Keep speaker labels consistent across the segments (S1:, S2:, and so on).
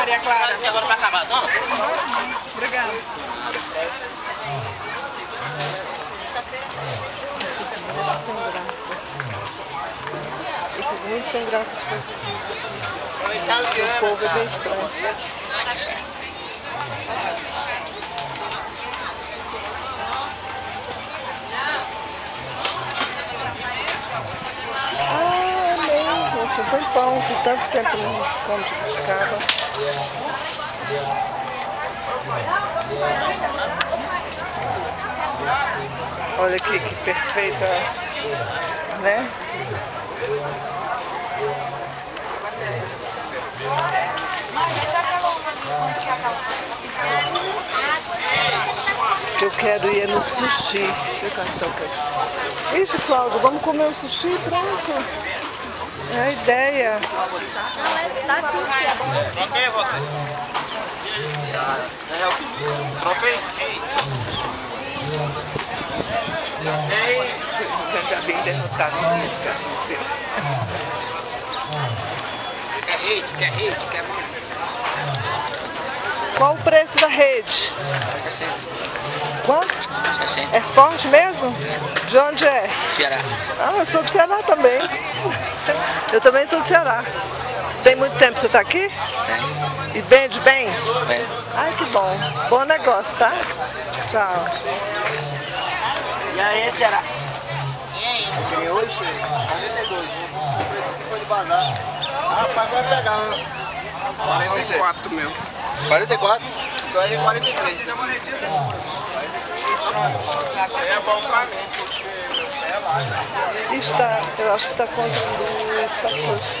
S1: Maria Clara. E agora vai acabar, toma. Obrigado. Muito sem graça com esse povo. O povo é bem estranho. Tempão, que tanto tempo não como ficava. Olha aqui que perfeita, né? Eu quero ir é no sushi. Deixa eu cantar o Ixi, Cláudio, vamos comer um sushi pronto. É a ideia.
S2: Troquei você. Troquei.
S1: Tá bem derrotado.
S2: Quer rede, quer rede, quer mão.
S1: Qual o preço da rede?
S2: 60.
S1: Quanto?
S2: 60.
S1: É forte mesmo? De onde é?
S2: Ceará.
S1: Ah, eu sou do Ceará também. Eu também sou do Ceará. Tem muito tempo que você está aqui?
S2: Tem.
S1: E vende bem?
S2: Bem.
S1: Ai, que bom. Bom negócio, tá? Tchau.
S2: E aí, Ceará?
S3: Eu queria hoje, 42, o preço aqui foi de bazar. Ah, rapaz, vai pegar, né? 44 meu. 44? Então aí 43. É bom pra mim, porque é baixo.
S1: Está, eu acho que está contando esta coisa.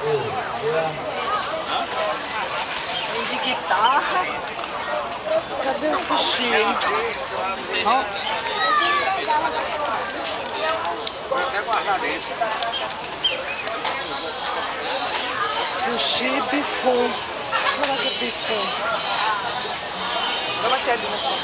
S4: Tem de guitarra.
S1: Cadê o sushi? hein?
S3: Vai até guardar dentro.
S1: Sushi bifum. Será que é aqui ali na sua